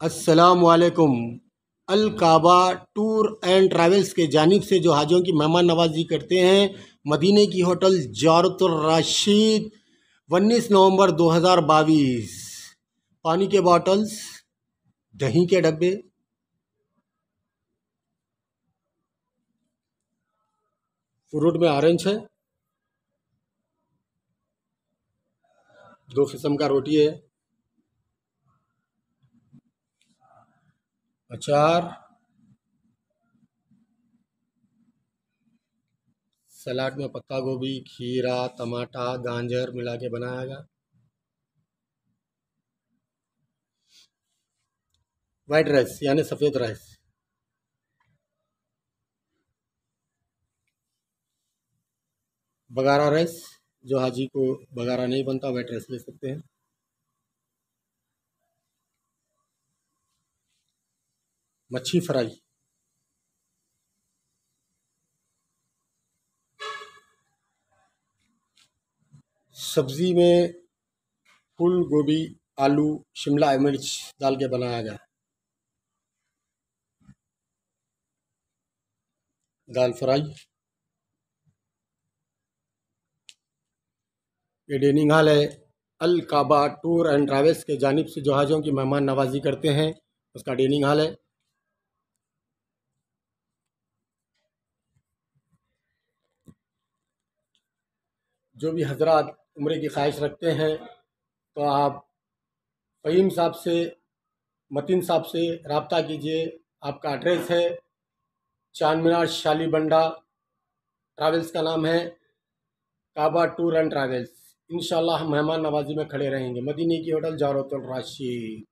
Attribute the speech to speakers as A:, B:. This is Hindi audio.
A: असलकुम Al Kaaba tour and travels के जानिब से जो हाजियों की मेहमान नवाजी करते हैं, मदीने की होटल जारतुलराशिद उन्नीस नवंबर 2022 पानी के बॉटल्स, दही के डब्बे, फ्रूट में ऑरेंज है, दो किस्म का रोटी है। अचार, सलाद में पत्ता गोभी, खीरा, टमाटा, गाजर मिला के बनाया गया। वाइट राइस यानी सफ़ेद राइस बगारा राइस जो हाजी को बगारा नहीं बनता वाइट राइस ले सकते हैं। मच्छी फ्राई। सब्ज़ी में फूल गोभी, आलू, शिमला मिर्च डाल के बनाया गया। दाल फ्राई। ये डेनिंग हाल है। Al Kaaba tour and travels के जानब से जहाज़ों की मेहमान नवाजी करते हैं। उसका डेनिंग हाल है। जो भी हज़रत उम्र की ख्वाहिश रखते हैं तो आप फ़हीम साहब से, मतीन साहब से रबता कीजिए। आपका एड्रेस है चाँद मीनार शाली बंडा, ट्रैवल्स का नाम है काबा टूर एंड ट्रैवल्स। इन हम मेहमान नवाजी में खड़े रहेंगे। मदीनी की होटल जारतुल राशि